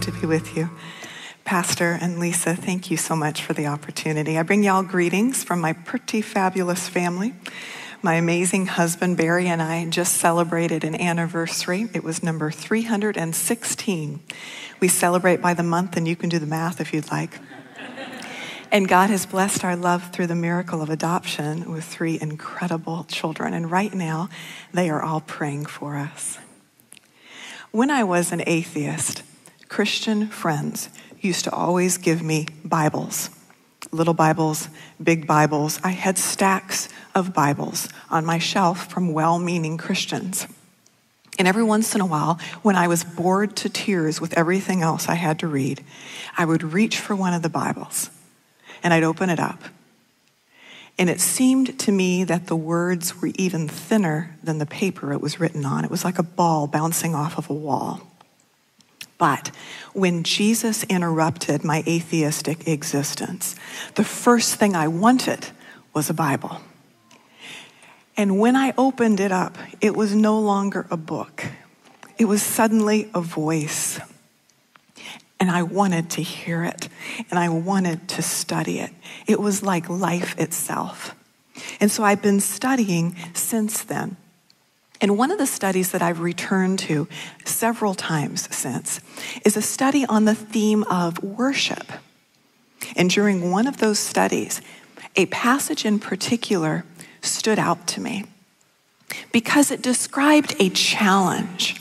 good to be with you. Pastor and Lisa, thank you so much for the opportunity. I bring y'all greetings from my pretty fabulous family. My amazing husband Barry and I just celebrated an anniversary. It was number 316. We celebrate by the month, and you can do the math if you'd like. And God has blessed our love through the miracle of adoption with three incredible children. And right now, they are all praying for us. When I was an atheist, Christian friends used to always give me Bibles little Bibles, big Bibles. I had stacks of Bibles on my shelf from well meaning Christians. And every once in a while, when I was bored to tears with everything else I had to read, I would reach for one of the Bibles and I'd open it up. And it seemed to me that the words were even thinner than the paper it was written on. It was like a ball bouncing off of a wall. But when Jesus interrupted my atheistic existence, the first thing I wanted was a Bible. And when I opened it up, it was no longer a book, it was suddenly a voice. And I wanted to hear it, and I wanted to study it. It was like life itself. And so I've been studying since then. And one of the studies that I've returned to several times since is a study on the theme of worship. And during one of those studies, a passage in particular stood out to me because it described a challenge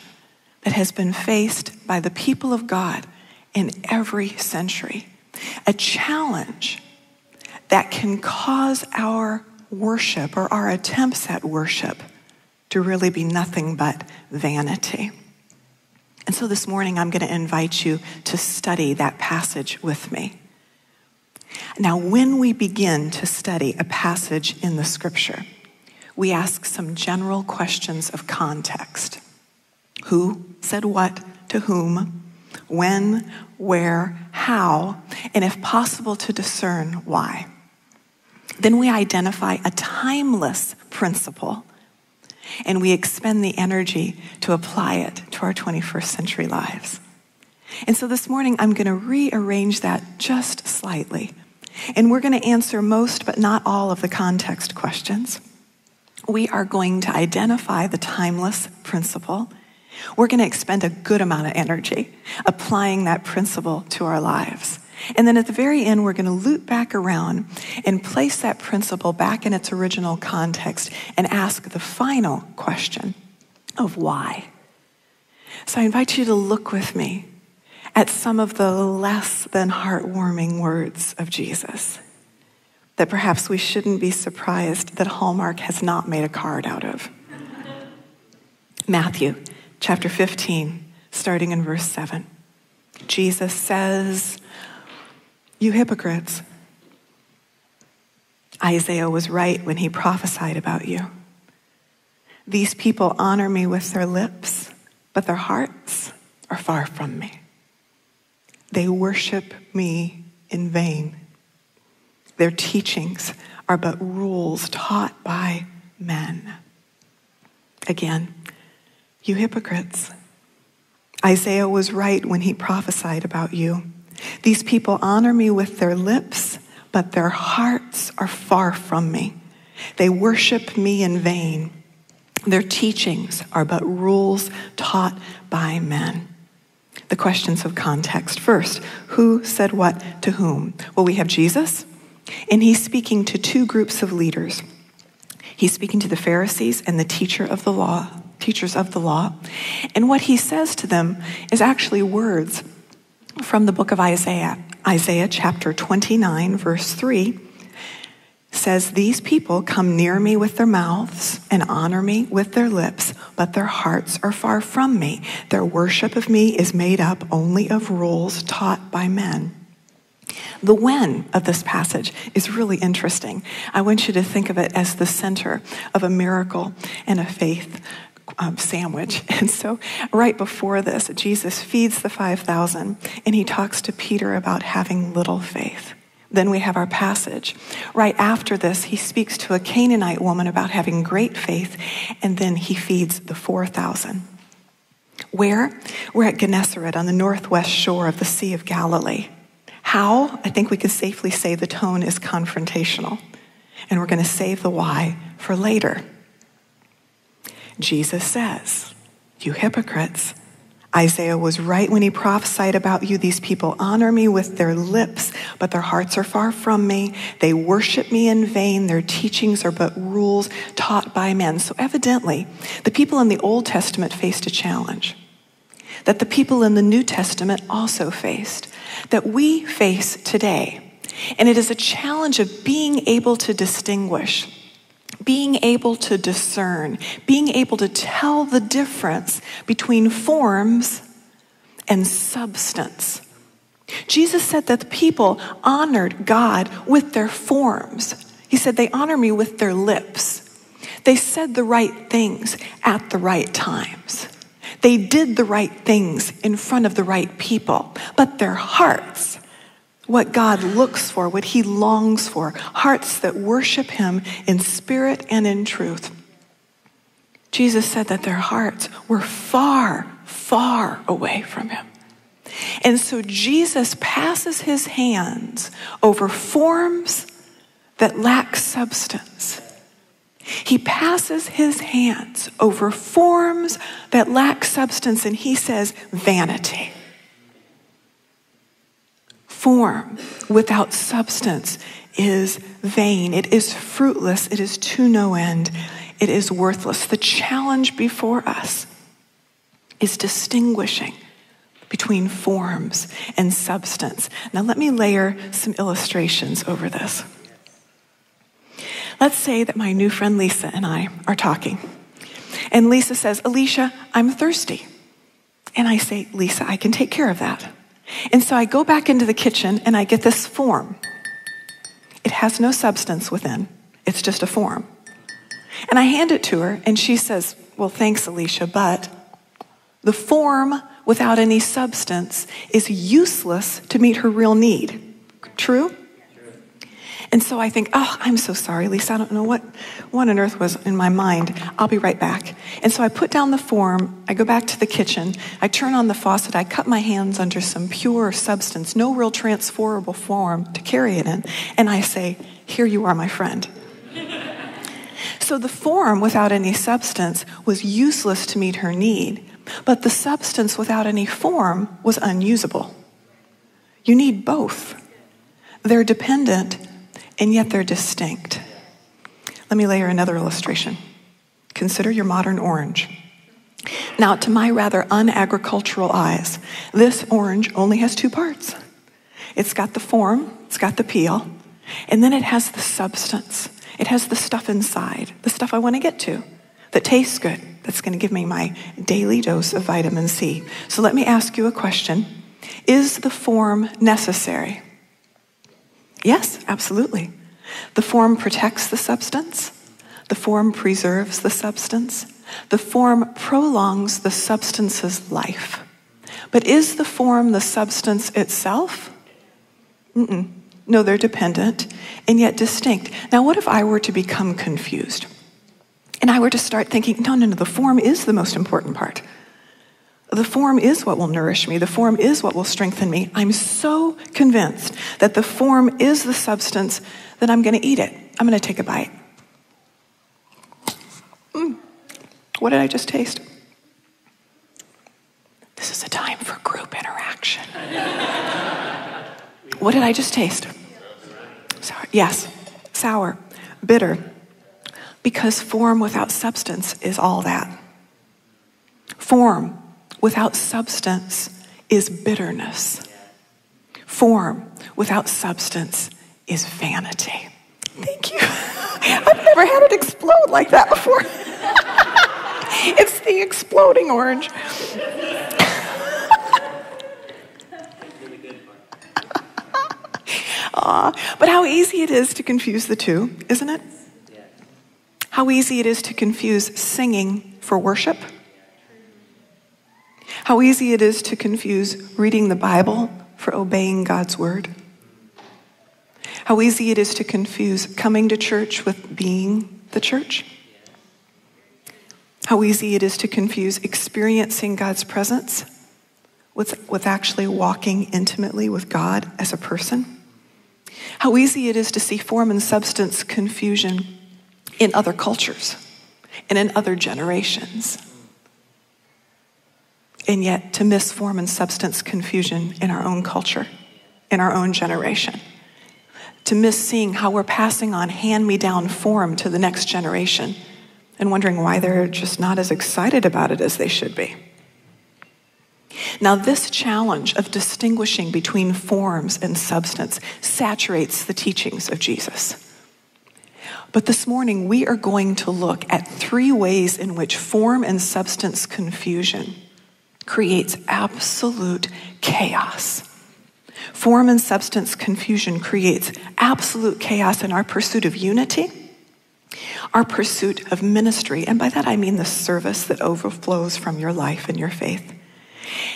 that has been faced by the people of God in every century. A challenge that can cause our worship or our attempts at worship to really be nothing but vanity. And so this morning, I'm going to invite you to study that passage with me. Now, when we begin to study a passage in the scripture, we ask some general questions of context who said what to whom, when, where, how, and if possible, to discern why. Then we identify a timeless principle and we expend the energy to apply it to our 21st century lives. And so this morning, I'm going to rearrange that just slightly. And we're going to answer most, but not all, of the context questions. We are going to identify the timeless principle. We're going to expend a good amount of energy applying that principle to our lives. And then at the very end, we're going to loop back around and place that principle back in its original context and ask the final question of why. So I invite you to look with me at some of the less than heartwarming words of Jesus that perhaps we shouldn't be surprised that Hallmark has not made a card out of. Matthew chapter 15, starting in verse 7. Jesus says, you hypocrites. Isaiah was right when he prophesied about you. These people honor me with their lips, but their hearts are far from me. They worship me in vain. Their teachings are but rules taught by men. Again, you hypocrites. Isaiah was right when he prophesied about you. These people honor me with their lips, but their hearts are far from me. They worship me in vain. Their teachings are but rules taught by men. The questions of context. First, who said what to whom? Well, we have Jesus, and he's speaking to two groups of leaders. He's speaking to the Pharisees and the teacher of the law, teachers of the law. And what he says to them is actually words from the book of Isaiah. Isaiah chapter 29, verse 3 says, These people come near me with their mouths and honor me with their lips, but their hearts are far from me. Their worship of me is made up only of rules taught by men. The when of this passage is really interesting. I want you to think of it as the center of a miracle and a faith um, sandwich. And so, right before this, Jesus feeds the 5,000 and he talks to Peter about having little faith. Then we have our passage. Right after this, he speaks to a Canaanite woman about having great faith, and then he feeds the 4,000. Where? We're at Gennesaret on the northwest shore of the Sea of Galilee. How? I think we can safely say the tone is confrontational. And we're going to save the why for later. Jesus says, You hypocrites, Isaiah was right when he prophesied about you. These people honor me with their lips, but their hearts are far from me. They worship me in vain. Their teachings are but rules taught by men. So, evidently, the people in the Old Testament faced a challenge that the people in the New Testament also faced, that we face today. And it is a challenge of being able to distinguish being able to discern, being able to tell the difference between forms and substance. Jesus said that the people honored God with their forms. He said, They honor me with their lips. They said the right things at the right times. They did the right things in front of the right people, but their hearts what God looks for, what he longs for, hearts that worship him in spirit and in truth. Jesus said that their hearts were far, far away from him. And so Jesus passes his hands over forms that lack substance. He passes his hands over forms that lack substance, and he says, vanity form without substance is vain. It is fruitless. It is to no end. It is worthless. The challenge before us is distinguishing between forms and substance. Now, let me layer some illustrations over this. Let's say that my new friend Lisa and I are talking. And Lisa says, Alicia, I'm thirsty. And I say, Lisa, I can take care of that. And so I go back into the kitchen and I get this form. It has no substance within, it's just a form. And I hand it to her, and she says, Well, thanks, Alicia, but the form without any substance is useless to meet her real need. True? And so I think, oh, I'm so sorry, Lisa. I don't know what, what on earth was in my mind. I'll be right back. And so I put down the form. I go back to the kitchen. I turn on the faucet. I cut my hands under some pure substance, no real transferable form to carry it in. And I say, Here you are, my friend. so the form without any substance was useless to meet her need, but the substance without any form was unusable. You need both. They're dependent and yet they're distinct. Let me layer another illustration. Consider your modern orange. Now, to my rather unagricultural eyes, this orange only has two parts it's got the form, it's got the peel, and then it has the substance. It has the stuff inside, the stuff I want to get to that tastes good, that's going to give me my daily dose of vitamin C. So let me ask you a question Is the form necessary? Yes, absolutely. The form protects the substance, the form preserves the substance, the form prolongs the substance's life. But is the form the substance itself? Mm-mm. No, they're dependent and yet distinct. Now, what if I were to become confused? And I were to start thinking, no, no, no, the form is the most important part. The form is what will nourish me. The form is what will strengthen me. I'm so convinced that the form is the substance that I'm going to eat it. I'm going to take a bite. Mm. What did I just taste? This is a time for group interaction. what did I just taste? Sour. Yes, sour, bitter. Because form without substance is all that. Form without substance is bitterness. Form without substance is vanity. Thank you. I've never had it explode like that before. it's the exploding orange. but how easy it is to confuse the two, isn't it? How easy it is to confuse singing for worship how easy it is to confuse reading the Bible for obeying God's word. How easy it is to confuse coming to church with being the church. How easy it is to confuse experiencing God's presence with, with actually walking intimately with God as a person. How easy it is to see form and substance confusion in other cultures and in other generations. And yet to miss form and substance confusion in our own culture, in our own generation. To miss seeing how we're passing on hand me down form to the next generation and wondering why they're just not as excited about it as they should be. Now, this challenge of distinguishing between forms and substance saturates the teachings of Jesus. But this morning, we are going to look at three ways in which form and substance confusion creates absolute chaos. Form and substance confusion creates absolute chaos in our pursuit of unity our pursuit of ministry, and by that I mean the service that overflows from your life and your faith,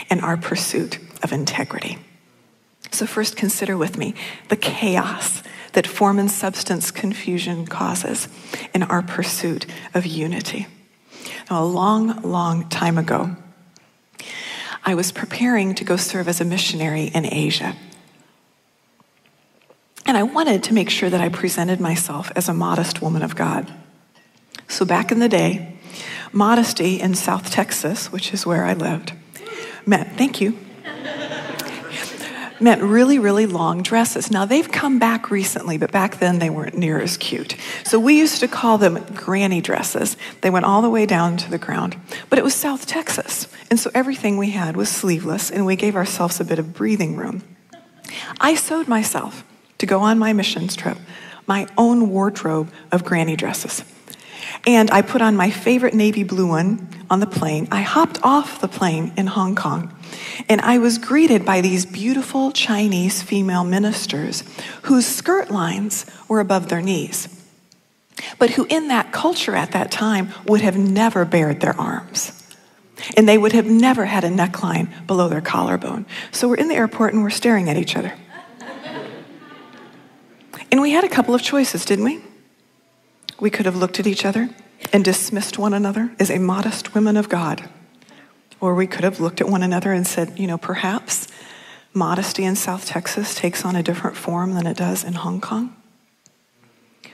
and our pursuit of integrity. So, first, consider with me the chaos that form and substance confusion causes in our pursuit of unity. Now, a long, long time ago, I was preparing to go serve as a missionary in Asia. And I wanted to make sure that I presented myself as a modest woman of God. So back in the day, modesty in South Texas, which is where I lived, meant, thank you, meant really, really long dresses. Now they've come back recently, but back then they weren't near as cute. So we used to call them granny dresses. They went all the way down to the ground. But it was South Texas. And so everything we had was sleeveless, and we gave ourselves a bit of breathing room. I sewed myself to go on my missions trip my own wardrobe of granny dresses. And I put on my favorite navy blue one on the plane. I hopped off the plane in Hong Kong. And I was greeted by these beautiful Chinese female ministers whose skirt lines were above their knees, but who, in that culture at that time, would have never bared their arms. And they would have never had a neckline below their collarbone. So we're in the airport and we're staring at each other. And we had a couple of choices, didn't we? We could have looked at each other and dismissed one another as a modest women of God. Or we could have looked at one another and said, you know, perhaps modesty in South Texas takes on a different form than it does in Hong Kong.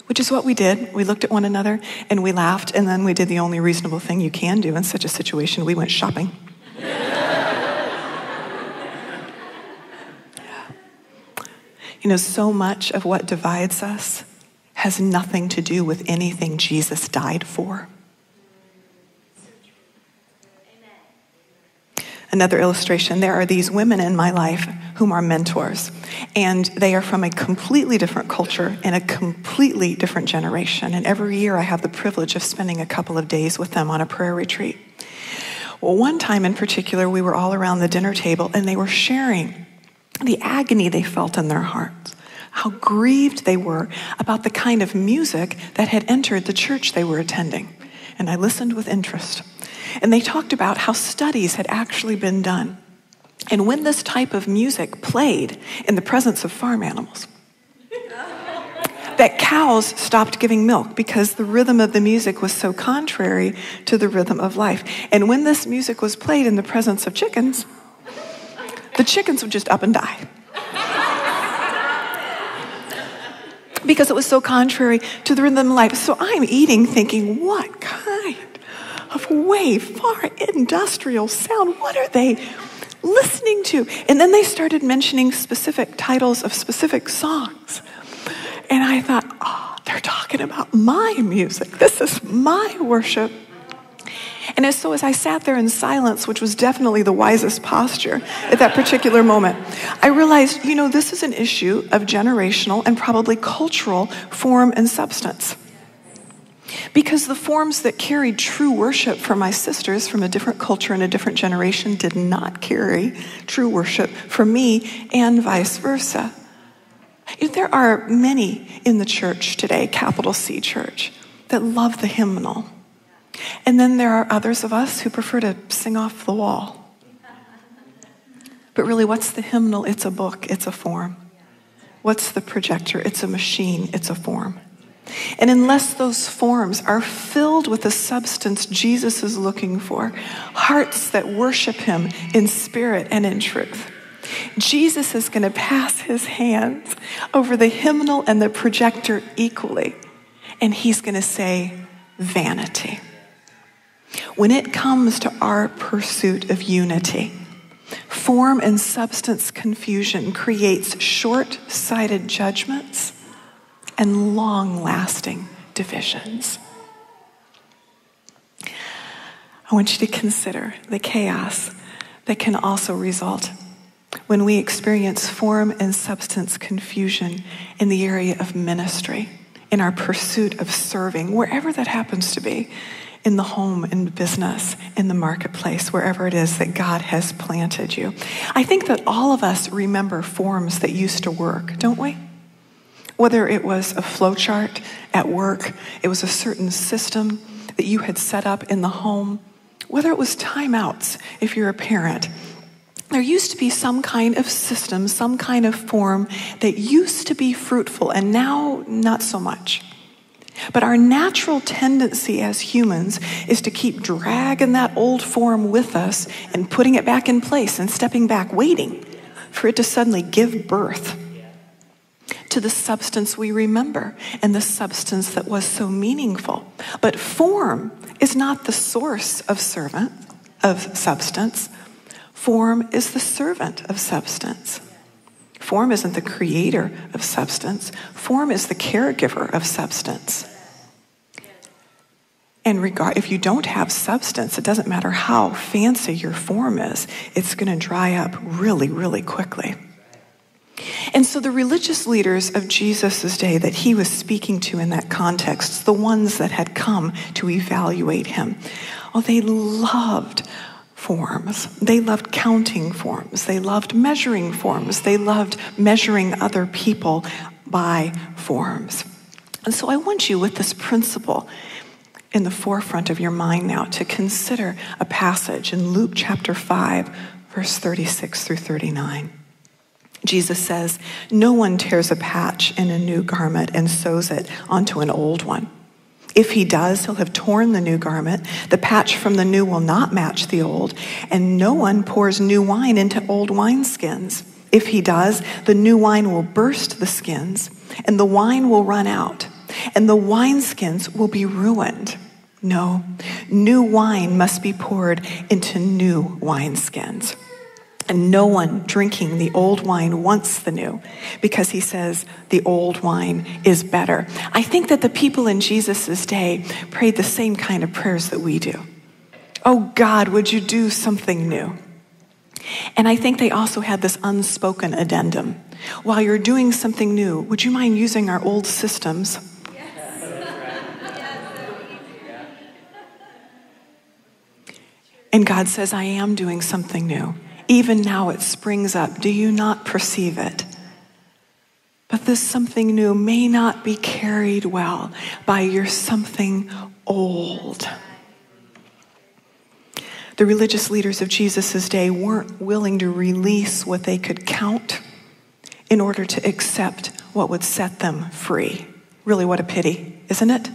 Which is what we did. We looked at one another and we laughed, and then we did the only reasonable thing you can do in such a situation. We went shopping. You know, so much of what divides us has nothing to do with anything Jesus died for. Another illustration there are these women in my life whom are mentors, and they are from a completely different culture and a completely different generation. And every year I have the privilege of spending a couple of days with them on a prayer retreat. Well, one time in particular, we were all around the dinner table and they were sharing the agony they felt in their hearts, how grieved they were about the kind of music that had entered the church they were attending. And I listened with interest. And they talked about how studies had actually been done. And when this type of music played in the presence of farm animals, that cows stopped giving milk because the rhythm of the music was so contrary to the rhythm of life. And when this music was played in the presence of chickens, the chickens would just up and die. Because it was so contrary to the rhythm of life. So I'm eating thinking, what kind of way far industrial sound? What are they listening to? And then they started mentioning specific titles of specific songs. And I thought, oh, they're talking about my music. This is my worship. And so as I sat there in silence, which was definitely the wisest posture at that particular moment, I realized, you know, this is an issue of generational and probably cultural form and substance. Because the forms that carried true worship for my sisters from a different culture and a different generation did not carry true worship for me and vice versa. Know, there are many in the church today, capital C church, that love the hymnal and then there are others of us who prefer to sing off the wall. But really, what's the hymnal? It's a book, it's a form. What's the projector? It's a machine, it's a form. And unless those forms are filled with the substance Jesus is looking for, hearts that worship him in spirit and in truth, Jesus is going to pass his hands over the hymnal and the projector equally. And he's going to say, vanity. When it comes to our pursuit of unity, form and substance confusion creates short sighted judgments and long lasting divisions. I want you to consider the chaos that can also result when we experience form and substance confusion in the area of ministry, in our pursuit of serving, wherever that happens to be, in the home, in the business, in the marketplace, wherever it is that God has planted you. I think that all of us remember forms that used to work, don't we? Whether it was a flowchart at work, it was a certain system that you had set up in the home, whether it was timeouts if you're a parent, there used to be some kind of system, some kind of form that used to be fruitful, and now not so much. But our natural tendency as humans is to keep dragging that old form with us and putting it back in place and stepping back, waiting for it to suddenly give birth to the substance we remember and the substance that was so meaningful. But form is not the source of servant of substance. Form is the servant of substance. Form isn't the creator of substance, form is the caregiver of substance. And regard, if you don't have substance, it doesn't matter how fancy your form is, it's going to dry up really, really quickly. And so the religious leaders of Jesus' day that he was speaking to in that context, the ones that had come to evaluate him, oh, they loved forms. They loved counting forms. They loved measuring forms. They loved measuring other people by forms. And so I want you with this principle in the forefront of your mind now to consider a passage in Luke chapter 5, verse 36 through 39. Jesus says, No one tears a patch in a new garment and sews it onto an old one. If he does, he'll have torn the new garment. The patch from the new will not match the old, and no one pours new wine into old wineskins. If he does, the new wine will burst the skins, and the wine will run out, and the wineskins will be ruined. No, new wine must be poured into new wineskins. And no one drinking the old wine wants the new because he says the old wine is better. I think that the people in Jesus' day prayed the same kind of prayers that we do. Oh God, would you do something new? And I think they also had this unspoken addendum. While you're doing something new, would you mind using our old systems? And God says, I am doing something new. Even now it springs up. Do you not perceive it? But this something new may not be carried well by your something old. The religious leaders of Jesus' day weren't willing to release what they could count in order to accept what would set them free. Really, what a pity, isn't it?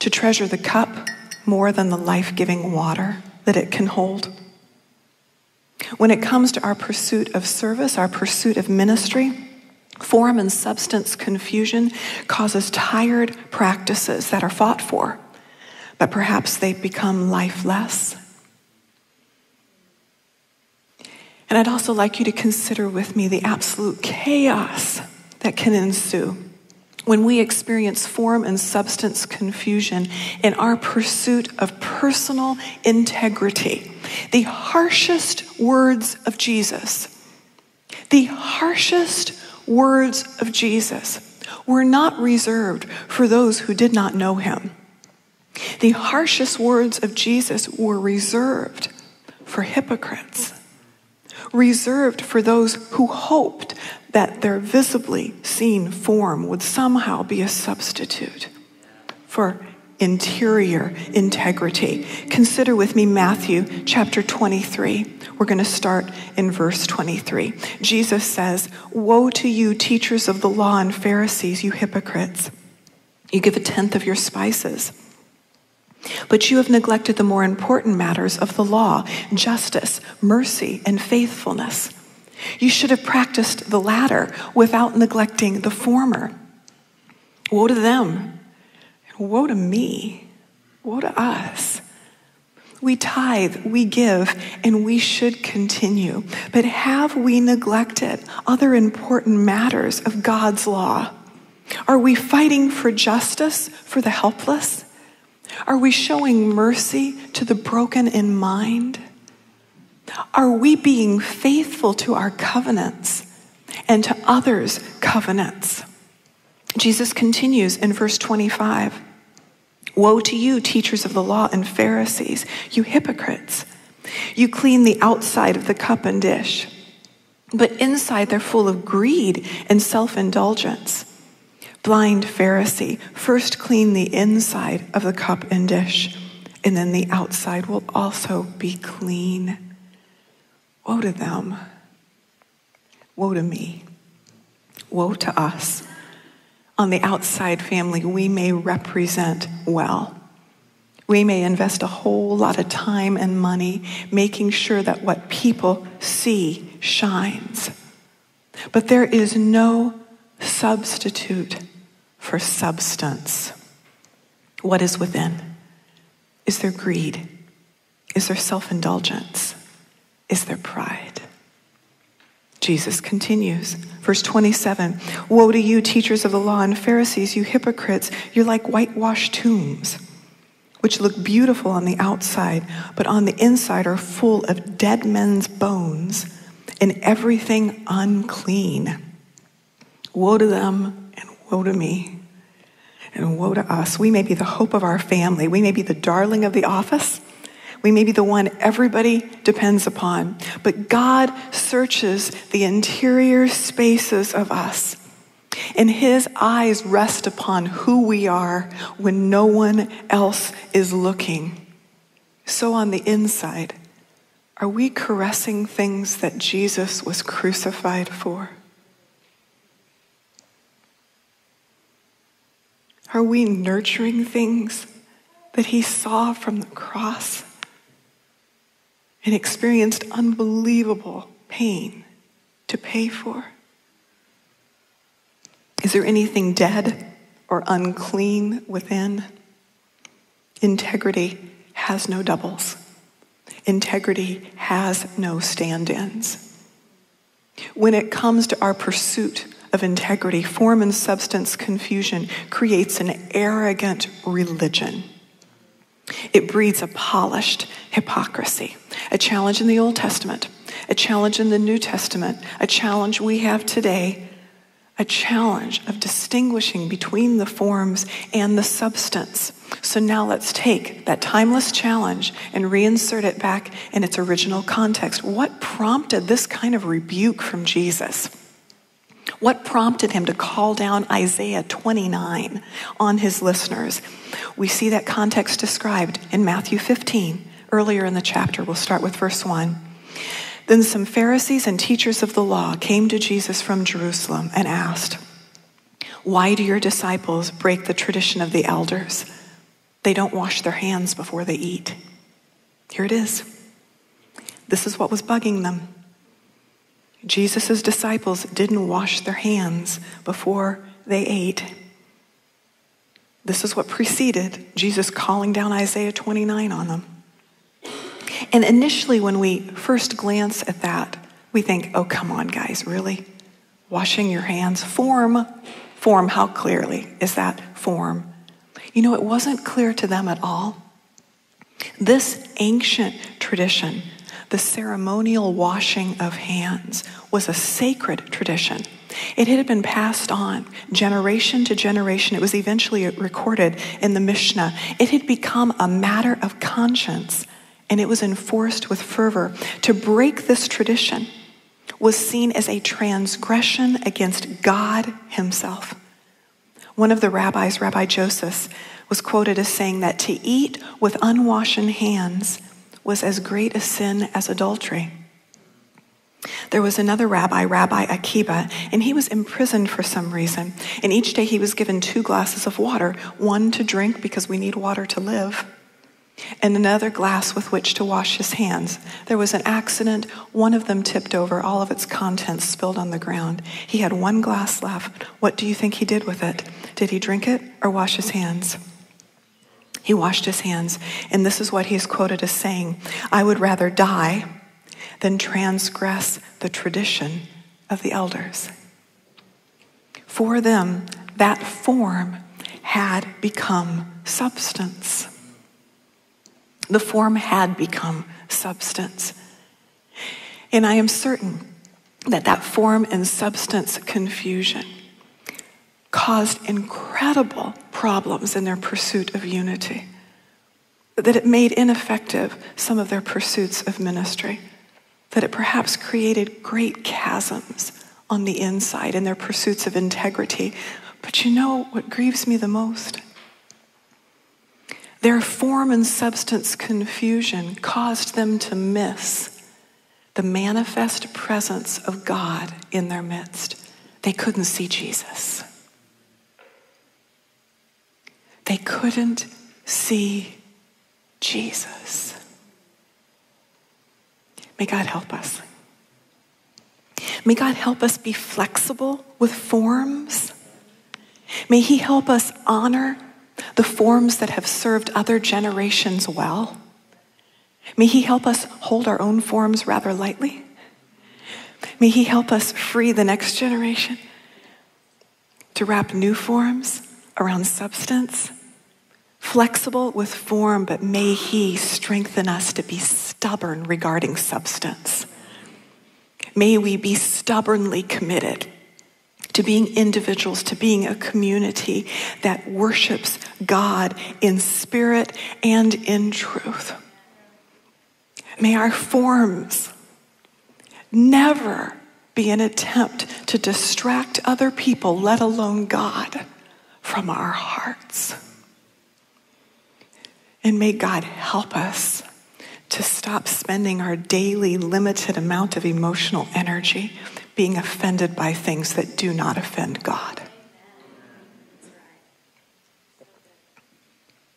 To treasure the cup more than the life giving water that it can hold. When it comes to our pursuit of service, our pursuit of ministry, form and substance confusion causes tired practices that are fought for, but perhaps they become lifeless. And I'd also like you to consider with me the absolute chaos that can ensue when we experience form and substance confusion in our pursuit of personal integrity, the harshest words of Jesus, the harshest words of Jesus were not reserved for those who did not know him. The harshest words of Jesus were reserved for hypocrites, reserved for those who hoped that their visibly seen form would somehow be a substitute for interior integrity. Consider with me Matthew chapter 23. We're going to start in verse 23. Jesus says, Woe to you, teachers of the law and Pharisees, you hypocrites! You give a tenth of your spices. But you have neglected the more important matters of the law justice, mercy, and faithfulness. You should have practiced the latter without neglecting the former. Woe to them! Woe to me! Woe to us! We tithe, we give, and we should continue. But have we neglected other important matters of God's law? Are we fighting for justice for the helpless? Are we showing mercy to the broken in mind? Are we being faithful to our covenants and to others' covenants? Jesus continues in verse 25 Woe to you, teachers of the law and Pharisees, you hypocrites! You clean the outside of the cup and dish, but inside they're full of greed and self indulgence. Blind Pharisee, first clean the inside of the cup and dish, and then the outside will also be clean. Woe to them. Woe to me. Woe to us. On the outside, family, we may represent well. We may invest a whole lot of time and money making sure that what people see shines. But there is no substitute for substance. What is within? Is there greed? Is there self indulgence? Is there pride? Jesus continues. Verse 27 Woe to you, teachers of the law and Pharisees, you hypocrites! You're like whitewashed tombs, which look beautiful on the outside, but on the inside are full of dead men's bones and everything unclean. Woe to them and woe to me and woe to us. We may be the hope of our family. We may be the darling of the office. We may be the one everybody depends upon. But God searches the interior spaces of us. And his eyes rest upon who we are when no one else is looking. So on the inside, are we caressing things that Jesus was crucified for? Are we nurturing things that he saw from the cross and experienced unbelievable pain to pay for? Is there anything dead or unclean within? Integrity has no doubles. Integrity has no stand ins. When it comes to our pursuit of integrity, form and substance confusion creates an arrogant religion. It breeds a polished hypocrisy, a challenge in the Old Testament, a challenge in the New Testament, a challenge we have today, a challenge of distinguishing between the forms and the substance. So now let's take that timeless challenge and reinsert it back in its original context. What prompted this kind of rebuke from Jesus? What prompted him to call down Isaiah 29 on his listeners? We see that context described in Matthew 15, earlier in the chapter. We'll start with verse 1. Then some Pharisees and teachers of the law came to Jesus from Jerusalem and asked, Why do your disciples break the tradition of the elders? They don't wash their hands before they eat. Here it is. This is what was bugging them. Jesus' disciples didn't wash their hands before they ate. This is what preceded Jesus calling down Isaiah 29 on them. And initially, when we first glance at that, we think, oh, come on, guys, really? Washing your hands? Form, form, how clearly is that form? You know, it wasn't clear to them at all. This ancient tradition the ceremonial washing of hands was a sacred tradition. It had been passed on generation to generation. It was eventually recorded in the Mishnah. It had become a matter of conscience and it was enforced with fervor. To break this tradition was seen as a transgression against God Himself. One of the rabbis, Rabbi Joseph, was quoted as saying that to eat with unwashen hands was as great a sin as adultery. There was another rabbi, Rabbi Akiba, and he was imprisoned for some reason. And each day he was given two glasses of water one to drink because we need water to live, and another glass with which to wash his hands. There was an accident. One of them tipped over, all of its contents spilled on the ground. He had one glass left. What do you think he did with it? Did he drink it or wash his hands? He washed his hands. And this is what he's quoted as saying I would rather die than transgress the tradition of the elders. For them, that form had become substance. The form had become substance. And I am certain that that form and substance confusion caused incredible problems in their pursuit of unity, that it made ineffective some of their pursuits of ministry, that it perhaps created great chasms on the inside in their pursuits of integrity. But you know what grieves me the most? Their form and substance confusion caused them to miss the manifest presence of God in their midst. They couldn't see Jesus. They couldn't see Jesus. May God help us. May God help us be flexible with forms. May He help us honor the forms that have served other generations well. May He help us hold our own forms rather lightly. May He help us free the next generation to wrap new forms around substance, flexible with form, but may He strengthen us to be stubborn regarding substance. May we be stubbornly committed to being individuals, to being a community that worships God in spirit and in truth. May our forms never be an attempt to distract other people, let alone God, from our hearts. And may God help us to stop spending our daily limited amount of emotional energy being offended by things that do not offend God.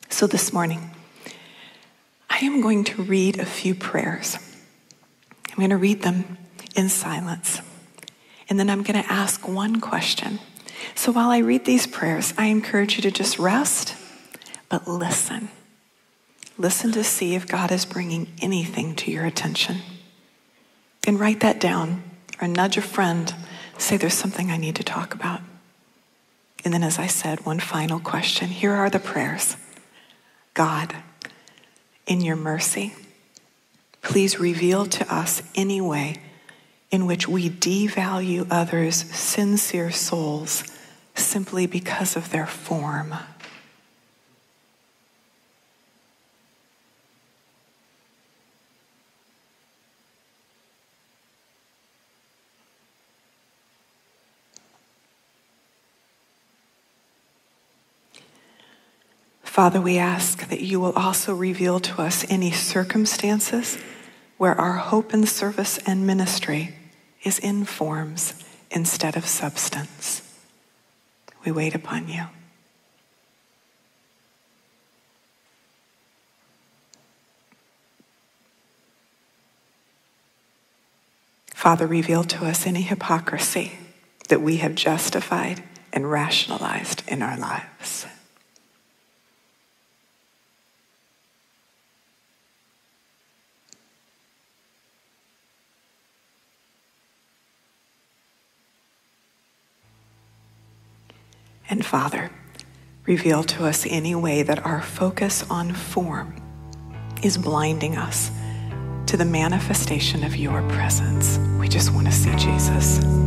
So this morning, I am going to read a few prayers. I'm going to read them in silence. And then I'm going to ask one question. So while I read these prayers, I encourage you to just rest, but listen. Listen to see if God is bringing anything to your attention. And write that down or nudge a friend, say, There's something I need to talk about. And then, as I said, one final question. Here are the prayers God, in your mercy, please reveal to us any way in which we devalue others' sincere souls simply because of their form. Father, we ask that you will also reveal to us any circumstances where our hope and service and ministry is in forms instead of substance. We wait upon you. Father, reveal to us any hypocrisy that we have justified and rationalized in our lives. And Father, reveal to us any way that our focus on form is blinding us to the manifestation of your presence. We just want to see Jesus.